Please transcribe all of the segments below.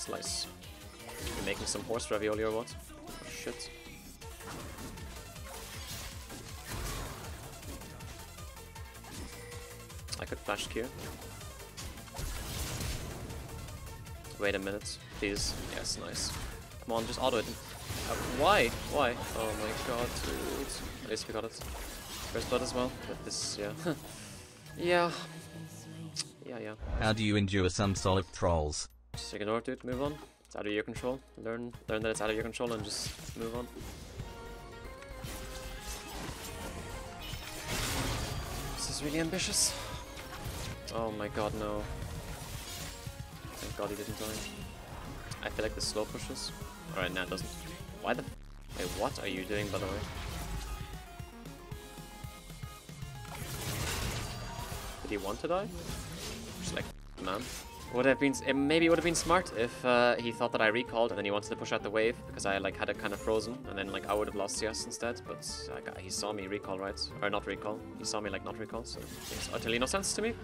Slice. You're making some horse ravioli or what? Oh, shit. I could flash Q. Wait a minute, please. Yes, nice. Come on, just auto it. Uh, why? Why? Oh my god, dude. At least we got it. First blood as well, but this, yeah. yeah. Yeah, yeah. How do you endure some solid trolls? Just ignore it, dude. Move on. It's out of your control. Learn, learn that it's out of your control and just move on. This is really ambitious. Oh my god, no. Thank god he didn't die. I feel like this slow pushes. Alright, now it doesn't. Why the Wait, what are you doing, by the way? Did he want to die? Just like, man. Would have been maybe it would have been smart if uh, he thought that I recalled and then he wanted to push out the wave because I like had it kind of frozen and then like I would have lost CS instead. But uh, he saw me recall right or not recall. He saw me like not recall, so it makes utterly no sense to me.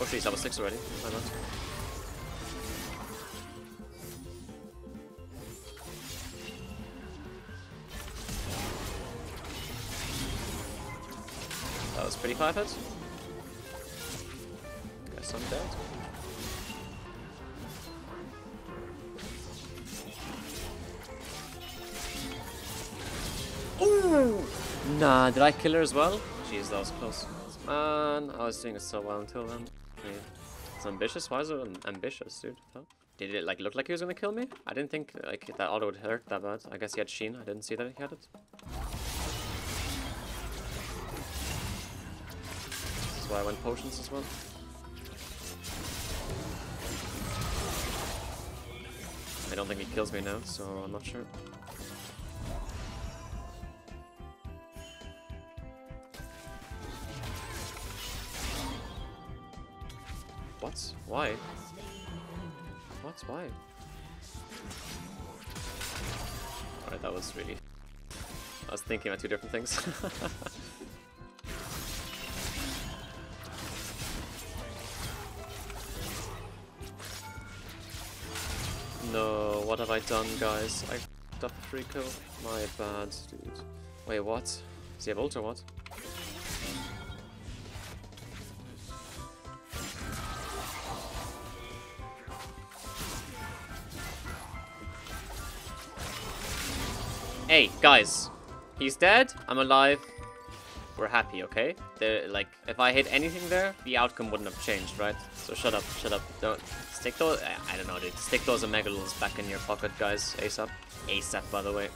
Oh jeez, I was six already. Was pretty five hits. Guess I'm dead. Ooh! Nah, did I kill her as well? Jeez, that was close. Man, I was doing it so well until then. Yeah. It's ambitious. Why is it ambitious, dude? Huh? Did it like look like he was gonna kill me? I didn't think like that auto would hurt that bad. I guess he had Sheen. I didn't see that he had it. Why I went potions as well. I don't think he kills me now, so I'm not sure. What? Why? What? Why? Alright, that was really... I was thinking about two different things. no, what have I done, guys? I up a free kill. My bad, dude. Wait, what? Does he have ult or what? Hey, guys. He's dead. I'm alive. We're happy, okay? They're, like, if I hit anything there, the outcome wouldn't have changed, right? So shut up, shut up. Don't stick those. I don't know, dude. Stick those Omegalals back in your pocket, guys. ASAP. ASAP, by the way.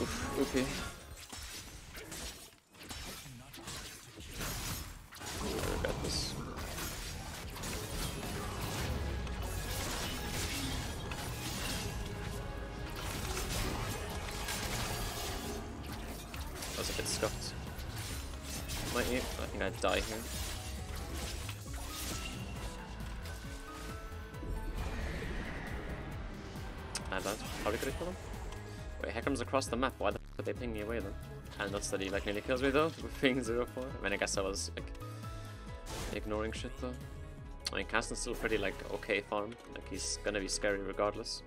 Oof, okay. You? I I'd die here. My bad. Probably could have killed him. Wait, Hecarim's across the map. Why the f they ping me away then? And that's that he like nearly kills me though, with ping 0 4. I mean, I guess I was like ignoring shit though. I mean, Caston's still pretty like okay farm. Like he's gonna be scary regardless.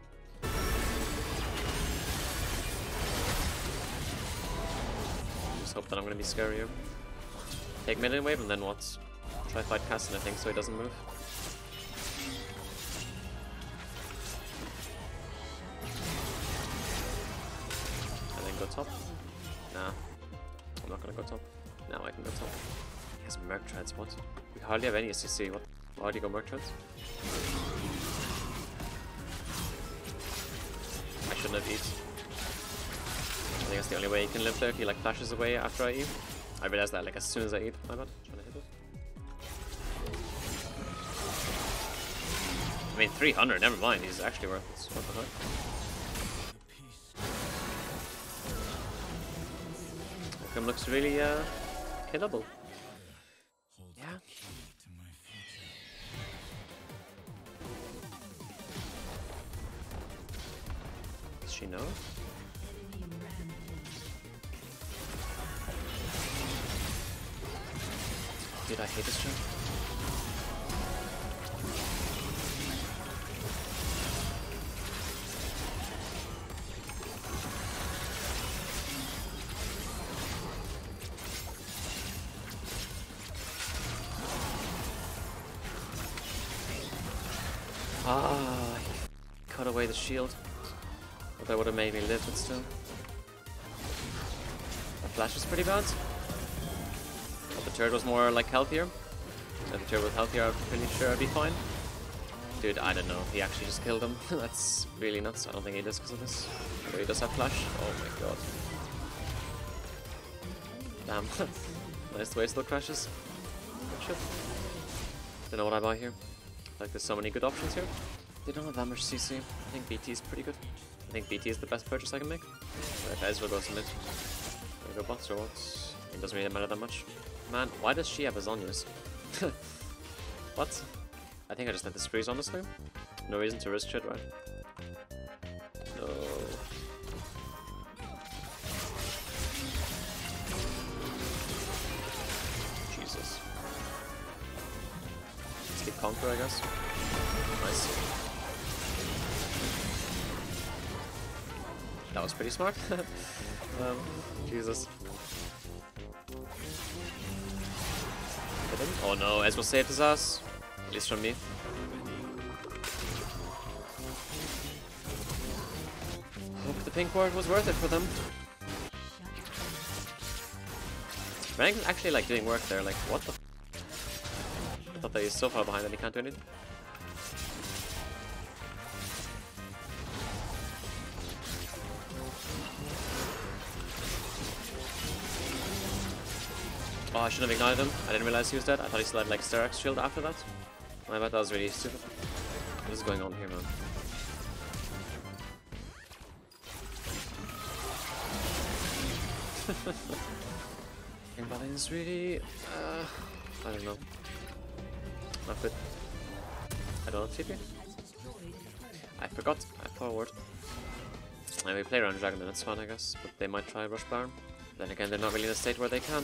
Just hope that I'm gonna be scarier. Take million wave and then what? Try fight Caston, I think, so he doesn't move. And then go top. Nah. I'm not gonna go top. Now I can go top. He has Merc Treads, what? We hardly have any SCC, what? Why do you go Merc? I shouldn't have eat. I think that's the only way he can live there. If he like flashes away after I eat. I realized that like as soon as I eat. My bad. Trying to hit it. I mean 300, never mind. He's actually worth it. What the heck? Welcome looks really uh killable. Yeah. she know? Dude, I hate this jump. Ah, he cut away the shield. But that would have made me live, but still. That flash was pretty bad. Turret was more like healthier. If the turret was healthier, I'm pretty sure I'd be fine. Dude, I don't know. He actually just killed him. That's really nuts. I don't think he does because of this. But he does have flash. Oh my god. Damn. nice way still crashes. Good shit. Don't know what I buy here. Like there's so many good options here. They don't have that much CC. I think BT is pretty good. I think BT is the best purchase I can make. If Ezreal goes mid, I go bots or what? It doesn't really matter that much. Man, why does she have Zhonya's? what? I think I just had the sprees honestly. No reason to risk shit, right? No. Jesus. Let's Conquer, I guess. Nice. That was pretty smart. um, Jesus. Oh no, Ezreal saved his ass. At least from me. Hope the pink ward was worth it for them. Renekton actually like doing work there, like what the I thought that he's so far behind that he can't do anything. Oh, I should have ignited him. I didn't realize he was dead. I thought he still had like Sterak's shield after that. My bad, that was really stupid. What is going on here, man? Everybody is really... Uh, I don't know. Not good. I don't TP. I forgot. I forward. And we play around Dragon, that's fun, I guess. But they might try Rush Baron. Then again, they're not really in a state where they can.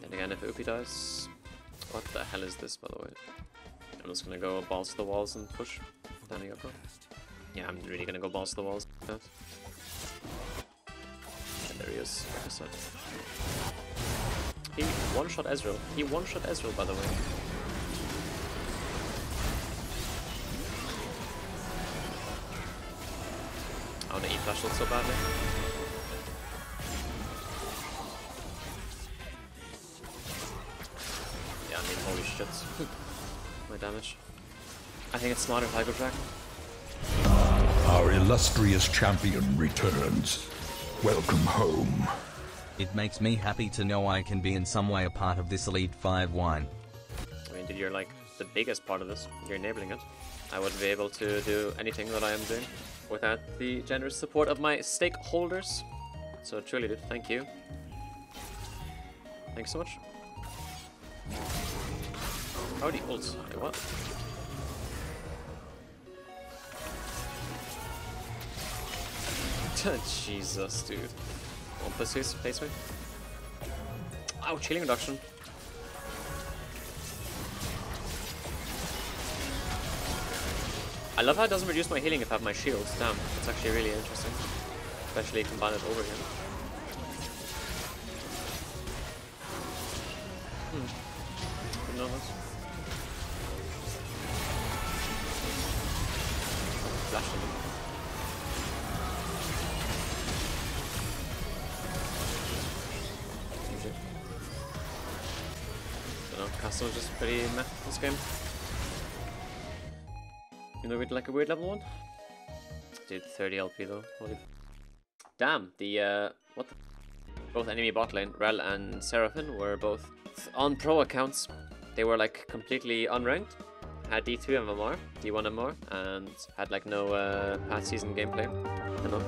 Then again, if Upi dies... What the hell is this, by the way? I'm just gonna go balls to the walls and push. Danny up. Yeah, I'm really gonna go balls to the walls. And there he is. He one-shot Ezreal. He one-shot Ezreal, by the way. I want to eat flash so badly. Damage. I think it's smarter if I go Dragon. Our illustrious champion returns. Welcome home. It makes me happy to know I can be in some way a part of this Elite 5 wine. I mean, dude, you're like the biggest part of this. You're enabling it. I wouldn't be able to do anything that I am doing without the generous support of my stakeholders. So truly, dude, thank you. Thanks so much. How the ults? Wait, what? Jesus, dude. One pursues, place me. Ouch, healing reduction. I love how it doesn't reduce my healing if I have my shields. Damn, it's actually really interesting. Especially combine it over here. Flash on them. Easy. Don't know, Castle's just pretty meh this game. You know, with like a weird level one. Dude, 30 LP though. Holy. Damn, the uh, what? The both enemy bot lane, Rell and Seraphine, were both on pro accounts. They were like completely unranked. Had D2 MMR, D1 MMR, and had like no uh, past season gameplay. I know.